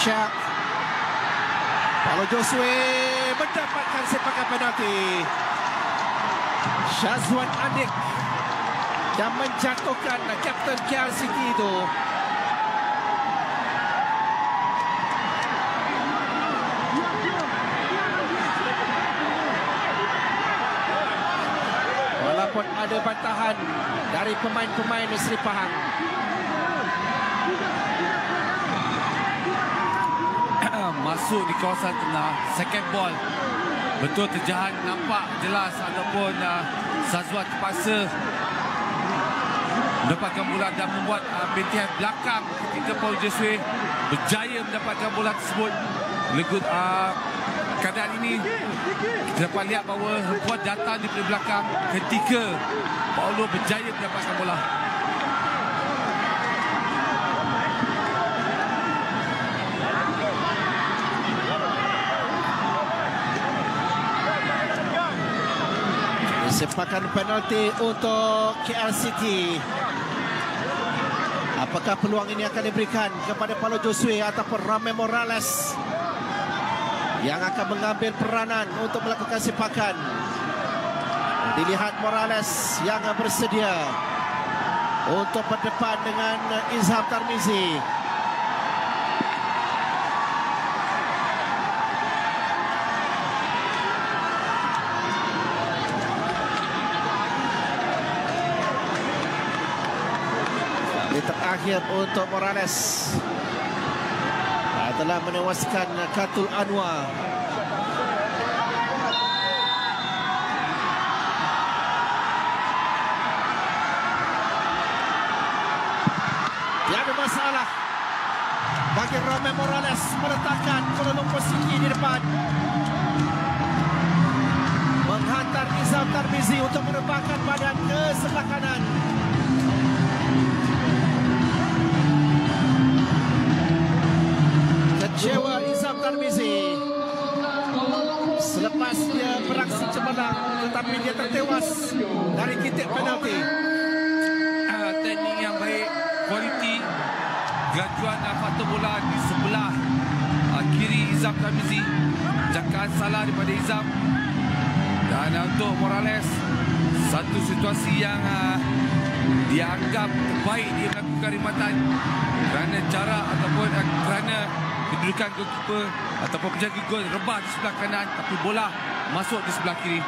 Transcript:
Malaysia. Paulo Josue mendapatkan sepakan penalti. Syazwan Adik yang menjatuhkan kapten KL City itu. Walaupun ada bantahan dari pemain-pemain Seri Pahang. Masuk di kawasan tengah second ball. Betul terjahan nampak jelas ataupun uh, Sazwan terpaksa mendapatkan bola dan membuat uh, bintihan belakang ketika Paul Jesue berjaya mendapatkan bola tersebut. Legut uh, keadaan ini? Kita dapat lihat bahawa Hempuan datang di belakang ketika Paulo berjaya mendapatkan bola sepakan penalti untuk KL City. Apakah peluang ini akan diberikan kepada Paulo Josue ataupun Rame Morales yang akan mengambil peranan untuk melakukan sepakan. Dilihat Morales yang bersedia untuk berdepan dengan Izham Tarmizi. Terakhir untuk Morales. Telah menewaskan Katul Anwar. Tiada masalah bagi Rame Morales meletakkan Kuala Lumpur City di depan. Menghantar Izam Tarmizi untuk merebahkan badan ke sebelah kanan kecewa Izam Tarmizi. Selepas dia beraksi cemerlang tetapi dia tertewas dari kitik penalti. Uh, teknik yang baik kualiti. Gajuan faktor bola di sebelah uh, kiri Izam Tarmizi. Jangkaan salah daripada Izam dan untuk Morales satu situasi yang uh, dianggap terbaik dia melakukan rimatan kerana cara ataupun uh, kerana kedudukan goalkeeper ataupun penjaga gol rebah di sebelah kanan tapi bola masuk di sebelah kiri